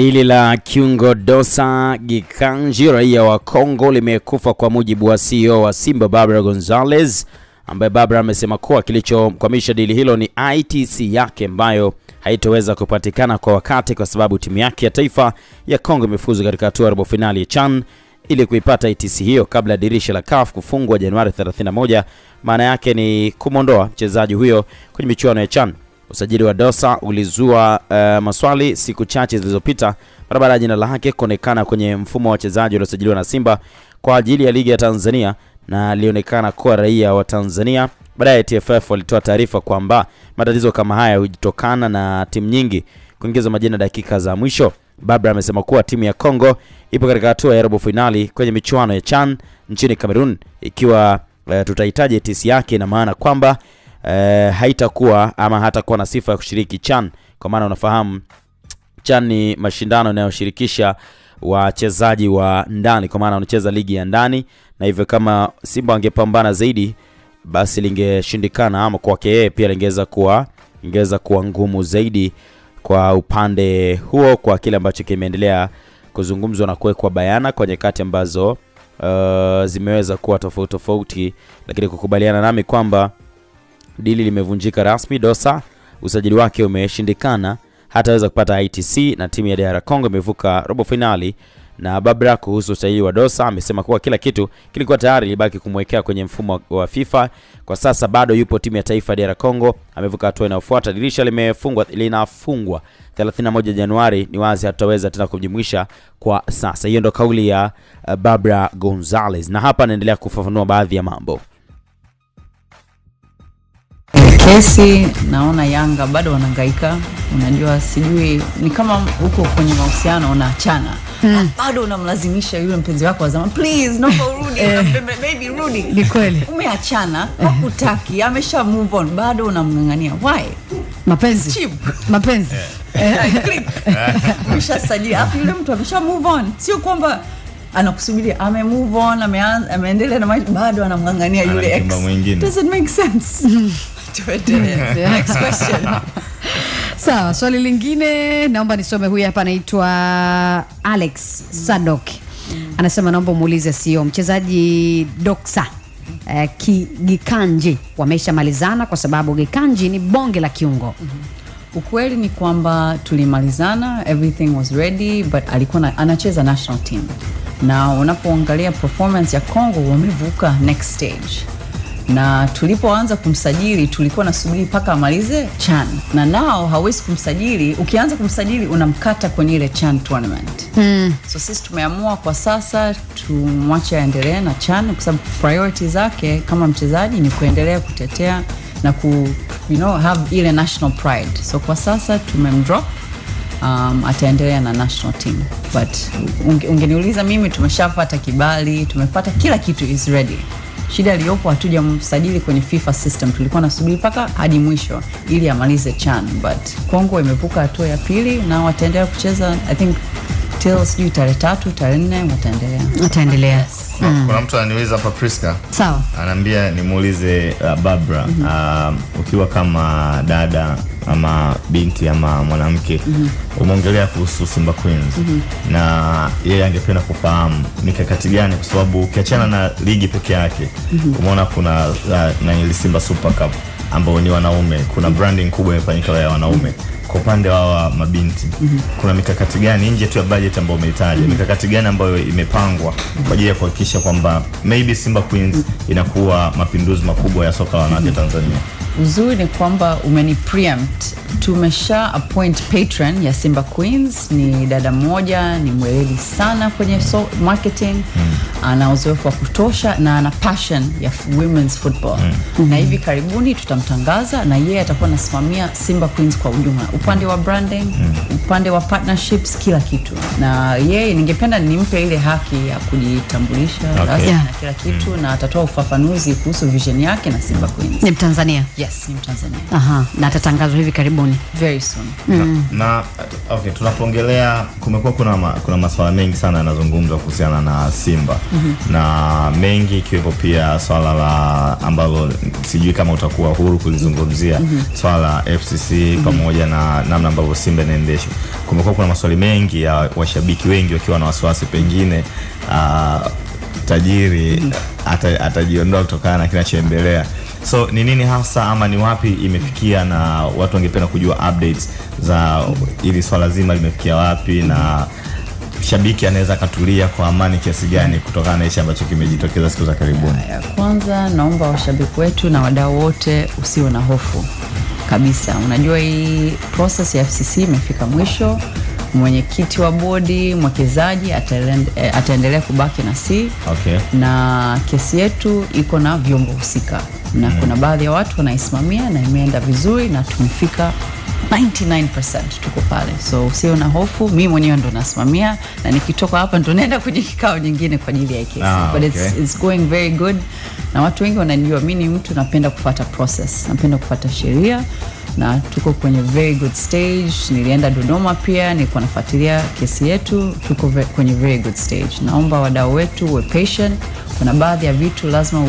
Dili la kiungo Dosa Gikanji raia wa Kongo limekufa kwa mujibu wa CEO wa Simba Barbara Gonzalez, ambaye Barbara amesema kuwa kilichomkwamisha dili hilo ni ITC yake ambayo haitoweza kupatikana kwa wakati kwa sababu timu yake ya taifa ya Kongo imefuzu katika hatua ya robo finali ya CHAN ili kuipata ITC hiyo kabla ya dirisha la CAF kufungwa Januari 31. Maana yake ni kumwondoa mchezaji huyo kwenye michuano ya CHAN. Usajili wa Dosa ulizua uh, maswali siku chache zilizopita mara baada ya jina lake kuonekana kwenye mfumo wa wachezaji waliosajiliwa na Simba kwa ajili ya ligi ya Tanzania na alionekana kuwa raia wa Tanzania. Baadaye TFF walitoa taarifa kwamba matatizo kama haya hujitokana na timu nyingi kuingiza majina dakika za mwisho. Barbara amesema kuwa timu ya Congo ipo katika hatua ya robo finali kwenye michuano ya CHAN nchini Cameroon. Ikiwa uh, tutahitaji tisi yake, na maana kwamba uh, haitakuwa ama hatakuwa na sifa ya kushiriki CHAN, kwa maana unafahamu CHAN ni mashindano yanayoshirikisha wachezaji wa ndani, kwa maana wanacheza ligi ya ndani, na hivyo kama Simba wangepambana zaidi, basi lingeshindikana, ama kwake yeye pia lingeweza kuwa ingeweza kuwa ngumu zaidi kwa upande huo, kwa kile ambacho kimeendelea kuzungumzwa na kuwekwa bayana kwa nyakati ambazo uh, zimeweza kuwa tofauti tofauti, lakini kukubaliana nami kwamba dili limevunjika rasmi. Dosa usajili wake umeshindikana, hataweza kupata ITC na timu ya DR Congo imevuka robo finali. Na Babra kuhusu usajili wa Dosa amesema kuwa kila kitu kilikuwa tayari, ilibaki kumwekea kwenye mfumo wa FIFA. Kwa sasa bado yupo timu ya taifa ya DR Congo, amevuka hatua inayofuata. Dirisha limefungwa linafungwa 31 Januari, ni wazi hatutaweza tena kumjumuisha kwa sasa. Hiyo ndo kauli ya babra gonzales Gonzalez, na hapa anaendelea kufafanua baadhi ya mambo. Kesi naona Yanga bado wanangaika Unajua, sijui ni kama huko kwenye mahusiano unaachana mm. bado unamlazimisha yule mpenzi wako wa zamani, please naomba urudi, baby rudi. Ni kweli. Umeachana hakutaki, amesha move on, bado unamng'ang'ania why? Mapenzi. Cheap. Mapenzi. Click. Umeshasajili afu yule mtu amesha move on, sio kwamba anakusubiria ame move on ameendelea na maisha bado anamng'ang'ania yule ex. Doesn't make sense. Tuendelee. Next question. Sawa, swali lingine naomba nisome. Huyu hapa anaitwa Alex Sadok, anasema naomba umuulize sio mchezaji Doksa eh, Ki- Gikanji wameshamalizana kwa sababu Gikanji ni bonge la kiungo. Ukweli ni kwamba tulimalizana, everything was ready, but alikuwa na, anacheza national team, na unapoangalia performance ya Congo wamevuka next stage, na tulipoanza kumsajili tulikuwa nasubiri mpaka amalize CHAN, na nao hawezi kumsajili. Ukianza kumsajili unamkata kwenye ile CHAN tournament mm. So sisi tumeamua kwa sasa tumwache aendelee na CHAN kwa sababu priority zake kama mchezaji ni kuendelea kutetea na ku you know, have ile national pride. So kwa sasa tumemdrop um, ataendelea na national team but unge, ungeniuliza mimi tumeshapata kibali tumepata kila kitu is ready shida iliyopo hatujamsajili kwenye fifa system. Tulikuwa nasubiri mpaka hadi mwisho ili amalize chan but Kongo imevuka hatua ya pili na wataendelea kucheza i think till sijui tarehe tatu tarehe nne wataendelea. Ataendelea. Kuna- kuna mtu ananiuliza hapa Priska. Sawa. anaambia nimuulize uh, Barbara uh, ukiwa kama dada ama binti ama mwanamke umeongelea kuhusu Simba Queens. Na yeye angependa kufahamu mikakati gani, kwa sababu ukiachana na ligi peke yake umeona kuna uh, na ile Simba Super Cup ambao ni wanaume, kuna branding kubwa imefanyika ya wanaume. Kwa upande wa mabinti mm -hmm. kuna mikakati gani nje tu ya budget ambayo umeitaja mikakati gani ambayo imepangwa kwa ajili ya kuhakikisha kwamba maybe Simba Queens inakuwa mapinduzi makubwa ya soka la wanawake Tanzania? Uzuri ni kwamba umeni preempt tumesha appoint patron ya simba queens ni dada mmoja ni mweledi sana kwenye so marketing mm. ana uzoefu wa kutosha na ana passion ya women's football mm. na hivi karibuni tutamtangaza na yeye atakuwa anasimamia simba queens kwa ujumla upande wa branding mm. upande wa partnerships kila kitu na yeye ningependa nimpe ile haki ya kujitambulisha rasmi Yeah. na kila kitu mm. na atatoa ufafanuzi kuhusu vision yake na simba queens Ni Mtanzania. Yes, ni Mtanzania. Aha, na atatangazwa hivi karibuni. Very soon. na, na okay, tunapoongelea kumekuwa kuna, ma, kuna masuala mengi sana yanazungumzwa kuhusiana na Simba mm -hmm. na mengi ikiwepo pia swala la ambalo sijui kama utakuwa huru kulizungumzia swala la FCC pamoja na namna ambavyo Simba inaendeshwa. Kumekuwa kuna maswali mengi ya washabiki wengi wakiwa na wasiwasi pengine uh, tajiri mm -hmm. atajiondoa kutokana na kinachoendelea. So ni nini hasa ama ni wapi imefikia, na watu wangependa kujua updates za ili swala zima limefikia wapi, na shabiki anaweza akatulia kwa amani kiasi gani kutokana na hichi ambacho kimejitokeza siku za karibuni. Ya kwanza naomba washabiki wetu na wadau wote usiwe na hofu kabisa. Unajua hii process ya FCC imefika mwisho. Mwenyekiti wa bodi mwekezaji eh, ataendelea kubaki na si Okay. na kesi yetu iko na vyombo husika na kuna baadhi ya watu wanaisimamia na imeenda vizuri na tumefika 99% tuko pale, so usio na hofu. Mi mwenyewe ndo nasimamia na nikitoka hapa ndo naenda kwenye kikao nyingine kwa ajili ya kesi Ah, but okay. it's, it's going very good na watu wengi wanajua mi ni mtu napenda kufata process, napenda kufata sheria na tuko kwenye very good stage. Nilienda Dodoma pia nilikuwa nafuatilia kesi yetu, tuko kwenye very good stage. Naomba wadau wetu we patient. Kuna baadhi ya vitu lazima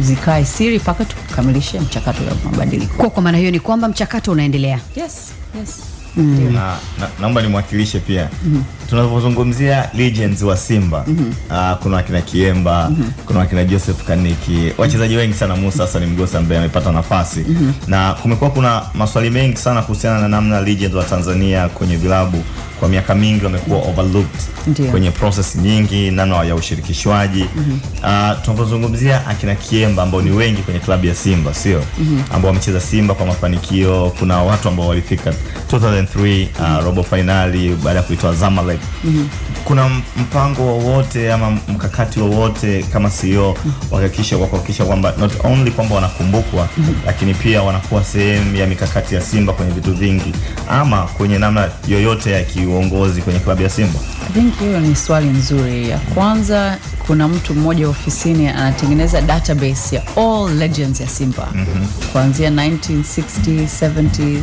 zikae siri mpaka tukamilishe mchakato wa mabadiliko. Kwa, kwa maana hiyo ni kwamba mchakato unaendelea. Yes, yes. Mm. na, na, naomba nimwakilishe pia mm. Tunapozungumzia legends wa Simba mm -hmm. uh, kuna wakina Kiemba mm -hmm. kuna wakina Joseph Kaniki wachezaji wengi sana Musa Hassan Mgosa ambaye amepata nafasi mm -hmm. na kumekuwa kuna maswali mengi sana kuhusiana na namna legends wa Tanzania kwenye vilabu kwa miaka mingi wamekuwa overlooked Ndiyo. kwenye process nyingi namna ya ushirikishwaji mm -hmm. uh, tunapozungumzia akina Kiemba ambao ni wengi kwenye klabu ya Simba sio mm -hmm. ambao wamecheza Simba kwa mafanikio kuna watu ambao walifika 2003 uh, mm -hmm. robo finali baada ya kuitwa Zamalek mm -hmm. kuna mpango wowote ama mkakati wowote kama CEO kuhakikisha kwa kuhakikisha kwamba not only kwamba wanakumbukwa mm -hmm. lakini pia wanakuwa sehemu ya mikakati ya Simba kwenye vitu vingi ama kwenye namna yoyote ya kiuongozi kwenye klabu ya Simba I think hiyo ni swali nzuri. Ya kwanza, kuna mtu mmoja ofisini anatengeneza database ya all legends ya Simba mm -hmm. kuanzia 1960s, 70s.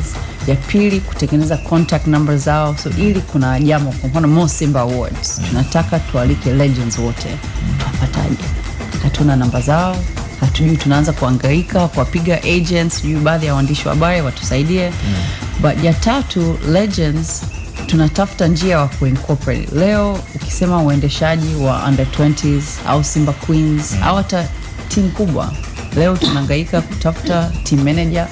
Ya pili, kutengeneza contact number zao, so ili kuna jambo, kwa mfano Mo Simba Awards, tunataka tualike legends wote, tuwapataje? Hatuna namba zao, hatujui, tunaanza kuangaika kuwapiga agents, sijui baadhi ya waandishi wa habari watusaidie. mm. But ya tatu, legends tunatafuta njia wa kuincorporate. Leo ukisema uendeshaji wa under 20s au Simba Queens au hata timu kubwa, leo tunahangaika kutafuta team manager.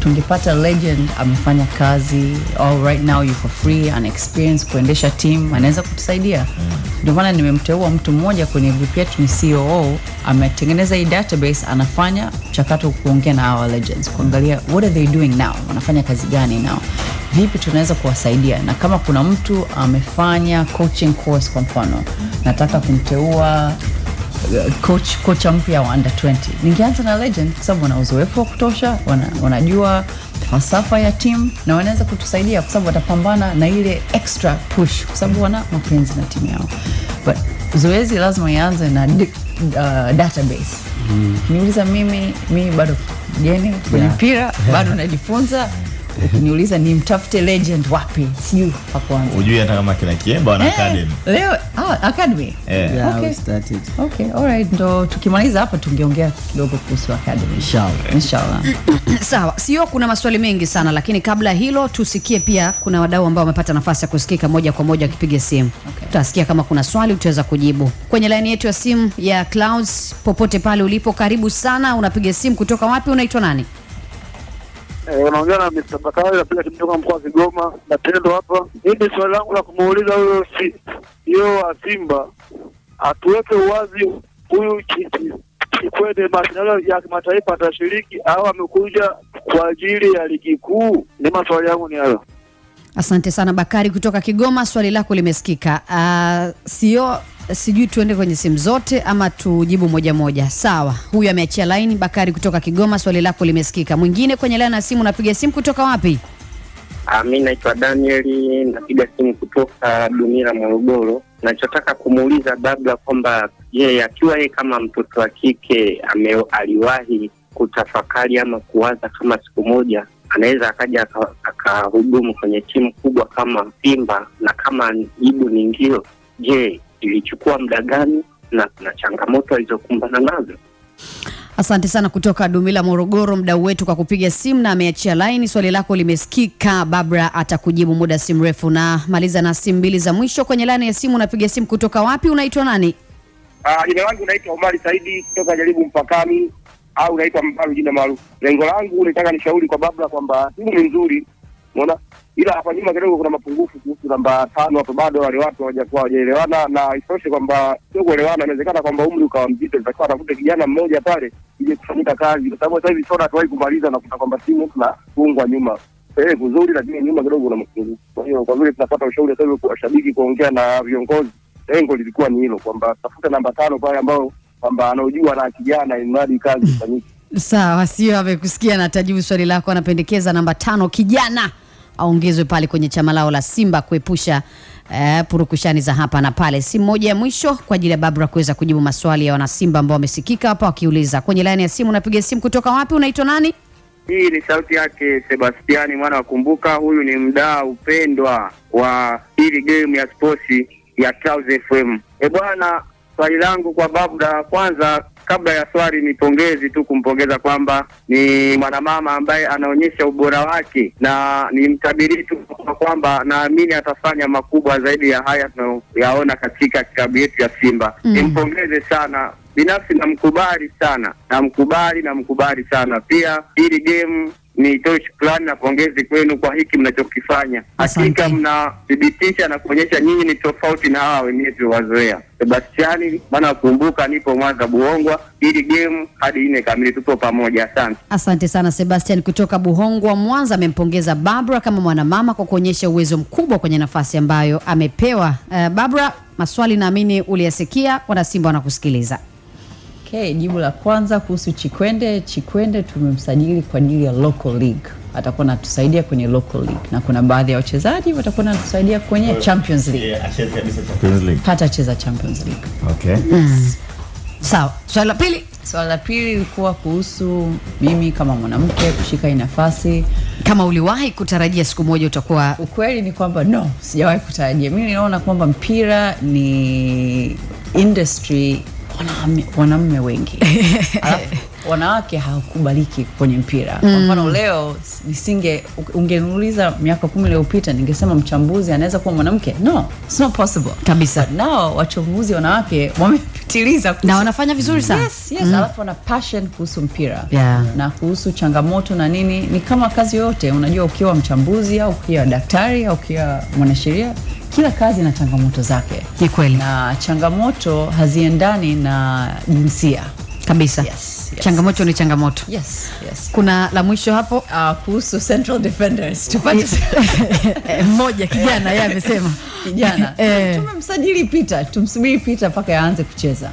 Tungepata legend amefanya kazi au right now yuko free, ana experience kuendesha team, anaweza kutusaidia. Ndio mm. maana nimemteua mtu mmoja kwenye group yetu, ni COO, ametengeneza hii database, anafanya mchakato kuongea na our legends, kuangalia what are they doing now, wanafanya kazi gani now vipi tunaweza kuwasaidia na kama kuna mtu amefanya coaching course kwa mfano nataka kumteua uh, coach kocha mpya wa under 20 ningeanza na legend kwa sababu wana uzoefu wa kutosha wana, wanajua falsafa ya timu na wanaweza kutusaidia kwa sababu watapambana na ile extra push kwa sababu wana mapenzi na timu yao but zoezi lazima ianze na di- uh, database Mm. niuliza mimi mimi bado mgeni kwenye mpira yeah. bado najifunza ukiniuliza ni mtafute legend wapi sijui pa kwanza. ujui hata kama kina Kiemba wana Eh, academy leo ah, academy Eh. Yeah, Okay. we started. okay alright ndo tukimaliza hapa tungeongea kidogo kuhusu academy Inshallah. inshallah Sawa, sio kuna maswali mengi sana, lakini kabla ya hilo tusikie pia kuna wadau ambao wamepata nafasi ya kusikika moja kwa moja wakipiga simu. Okay. Utasikia kama kuna swali utaweza kujibu kwenye laini yetu ya simu ya Clouds. Popote pale ulipo, karibu sana. Unapiga simu kutoka wapi? Unaitwa nani? Eh, unaongea na Mr. Bakari simu kutoka mkoa wa Kigoma na Tendo hapa. Mimi swali langu la kumuuliza huyo si hiyo wa Simba atuweke uwazi huyu Kikwete mashindano ya kimataifa atashiriki au amekuja kwa ajili ya ligi kuu? Ni maswali yangu ni hayo. Asante sana Bakari kutoka Kigoma, swali lako limesikika. Uh, sio sijui tuende kwenye simu zote ama tujibu moja moja. Sawa, huyu ameachia laini. Bakari kutoka Kigoma, swali lako limesikika. Mwingine kwenye laini na simu, napiga simu kutoka wapi? Ah, mi naitwa Danieli, napiga simu kutoka Dumila, Morogoro. Nachotaka kumuuliza Babla kwamba je, akiwa yeye kama mtoto wa kike aliwahi kutafakari ama kuwaza kama siku moja anaweza akaja aka- akahudumu kwenye timu kubwa kama Simba, na kama jibu ni ndio, je, ilichukua muda gani na, kuna changamoto alizokumbana nazo. Asante sana kutoka Dumila, Morogoro, mdau wetu kwa kupiga simu na ameachia laini. Swali lako limesikika, Babra atakujibu muda si mrefu. Na maliza na simu mbili za mwisho kwenye laini ya simu. Unapiga simu kutoka wapi? Unaitwa nani? Ah, jina langu naitwa Omari Saidi kutoka Jaribu Mpakani au naita Mbalu jina maarufu. Lengo langu nitaka nishauri kwa Babla kwamba timu ni nzuri, unaona, ila hapa nyuma kidogo kuna mapungufu kuhusu namba tano hapo, bado wale watu hawajakuwa hawajaelewana, na isitoshe kwamba sio kuelewana, inawezekana kwamba umri ukawa mzito, itakiwa atafute kijana mmoja pale ili kufanyika kazi, kwa sababu sasa hivi soda hatuwahi kumaliza, nakuta kwamba timu tunafungwa nyuma eh, kuzuri, lakini nyuma kidogo kuna mapungufu. Kwa hiyo kwa vile tunapata ushauri sasa kwa washabiki kuongea na viongozi lengo lilikuwa ni hilo kwamba tafuta namba tano pale ambao kwamba anaojua na kijana imradi kazi ifanyike. Sawa, sio amekusikia na atajibu swali lako. Anapendekeza namba tano kijana aongezwe pale kwenye chama lao la Simba kuepusha eh, purukushani za hapa na pale. Simu moja ya mwisho kwa ajili ya Babra kuweza kujibu maswali ya wanasimba ambao wamesikika hapa wakiuliza kwenye laini ya simu. Unapiga simu kutoka wapi? Unaitwa nani? Hii ni sauti yake Sebastiani mwana wa Kumbuka. Huyu ni mdaa upendwa wa hili game ya sports ya Clouds FM. E bwana, swali langu kwa babu la kwanza kabla ya swali ni pongezi tu kumpongeza kwamba ni mwanamama ambaye anaonyesha ubora wake na ni mtabiri tu kwa kwamba naamini atafanya makubwa zaidi ya haya tunayoyaona katika klabu yetu ya Simba. Mm. Nimpongeze sana binafsi, namkubali sana, namkubali, namkubali sana. Pia hili game nitoe shukrani na pongezi kwenu kwa hiki mnachokifanya. Hakika mnathibitisha na kuonyesha nyinyi ni tofauti na hawa wenyewe tuliowazoea. Sebastiani bana, kumbuka nipo Mwanza Buhongwa, ili game hadi nne kamili, tupo pamoja. Asante. Asante sana Sebastian kutoka Buhongwa, Mwanza. Amempongeza Barbara kama mwanamama kwa kuonyesha uwezo mkubwa kwenye nafasi ambayo amepewa. Uh, Barbara, maswali naamini uliyasikia, wanasimba wanakusikiliza. Okay, jibu la kwanza kuhusu Chikwende. Chikwende tumemsajili kwa ajili ya local league, atakuwa anatusaidia kwenye local league, na kuna baadhi ya wachezaji watakuwa wanatusaidia kwenye Champions League, Acheze Champions League. hata cheza Champions League. Okay. Sawa, swali la pili. Swala la pili ilikuwa kuhusu mimi kama mwanamke kushika hii nafasi. Kama uliwahi kutarajia siku moja utakuwa Ukweli ni kwamba no, sijawahi kutarajia. Mimi naona kwamba mpira ni industry wanaume- wengi wanawake hawakubaliki kwenye mpira. Kwa mfano leo nisinge ungeniuliza miaka kumi iliyopita ningesema mchambuzi anaweza kuwa mwanamke. No, it's not possible Kabisa. Now wachambuzi wanawake wamepitiliza na wanafanya vizuri sana. Yes, yes. mm. Alafu wana passion kuhusu mpira Yeah. na kuhusu changamoto na nini. Ni kama kazi yoyote, unajua, ukiwa mchambuzi au ukiwa daktari au ukiwa mwanasheria, kila kazi na changamoto zake, Ni kweli na changamoto haziendani na jinsia. kabisa. Yes, yes. Changamoto ni changamoto. Yes, yes. Kuna la mwisho hapo Uh, kuhusu central defenders tupate Eh, mmoja kijana yeye amesema kijana Eh. tumemsajili Peter, tumsubiri Peter mpaka aanze kucheza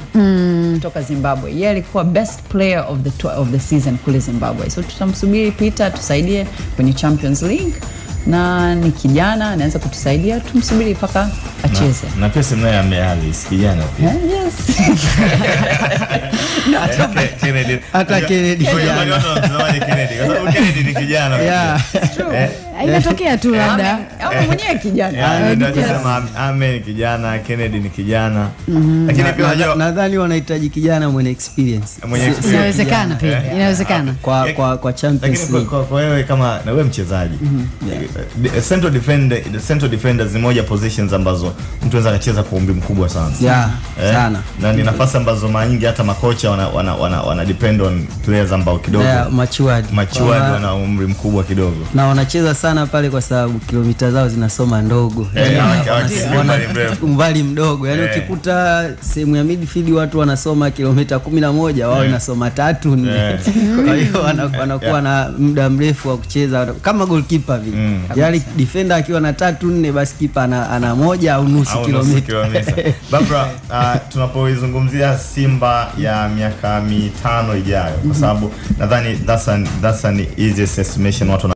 kutoka Zimbabwe. Yeye alikuwa best player of the, of the season kule Zimbabwe, so tutamsubiri Peter tusaidie kwenye Champions League, na ni kijana anaweza kutusaidia, tumsubiri mpaka acheze. Na pia naye ameali kijana pia. Eh, yes. Eh. Hata Kennedy kijana. Sababu Kennedy ni kijana. Yeah. Eh, inatokea tu labda. Ame- ame mwenyewe kijana. Yaani Am- Ame ni kijana, Kennedy ni kijana. Lakini pia unajua nadhani wanahitaji kijana mwenye experience. Inawezekana pia. inawezekana. Kwa kwa kwa Champions lakini kwa, League. kwa, kwa wewe kama na wewe mchezaji. Eh, central defender central defenders ni moja positions ambazo mtu anaweza kucheza kwa umri mkubwa sana. Yeah, Eh, sana. Na ni nafasi ambazo mara nyingi hata makocha wana, wana, wana, wana depend on players ambao kidogo yeah, matured matured wana umri mkubwa kidogo. na wanacheza sana pale kwa sababu kilomita zao zinasoma ndogo Eh, Yaani umbali mdogo yani Eh. ukikuta sehemu ya midfield watu wanasoma kilomita kumi na moja wao Eh. inasoma tatu nne Eh. kwa hiyo wanakuwa na muda mrefu wa kucheza kama goalkeeper vile Mm. yani defender akiwa na tatu nne basi kipa ana, moja au nusu kilomita Babra, uh, tunapoizungumzia Simba ya miaka mitano ijayo, kwa sababu nadhani that's an, that's an easiest estimation watu